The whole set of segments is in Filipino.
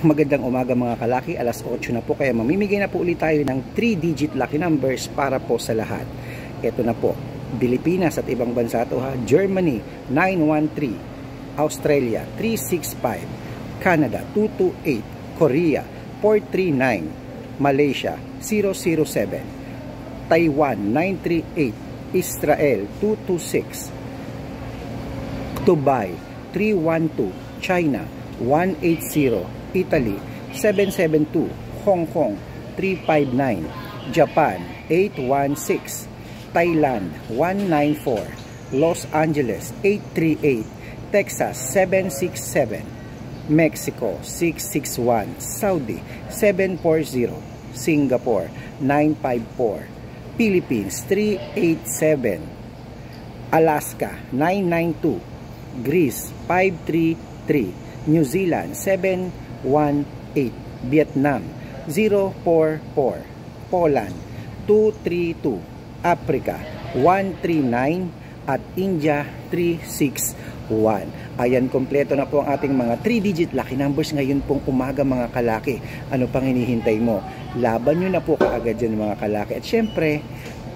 magandang umaga mga kalaki. Alas 8 na po kaya mamimigay na po ulit tayo ng 3-digit lucky numbers para po sa lahat. Ito na po. Pilipinas at ibang bansa to ha. Germany 913, Australia 365, Canada 228, Korea 439, Malaysia 007, Taiwan 938, Israel 226, Dubai 312, China 180, Italy 772, Hong Kong 359, Japan 816, Thailand 194, Los Angeles 838, Texas 767, Mexico 661, Saudi 740, Singapore 954, Philippines 387, Alaska 992, Greece 533, New Zealand 718, Vietnam 044, Poland 232, Africa 139 at India 361. Ayan, kompleto na po ang ating mga 3-digit lucky numbers ngayon pong umaga mga kalaki. Ano pang hinihintay mo? Laban nyo na po kaagad dyan mga kalaki. At syempre,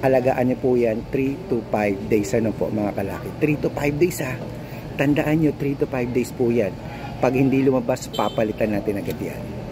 alagaan nyo po yan 3 to 5 days. Ano po mga kalaki? 3 to 5 days ha. Tandaan nyo, 3 to 5 days po yan. Pag hindi lumabas, papalitan natin agad yan.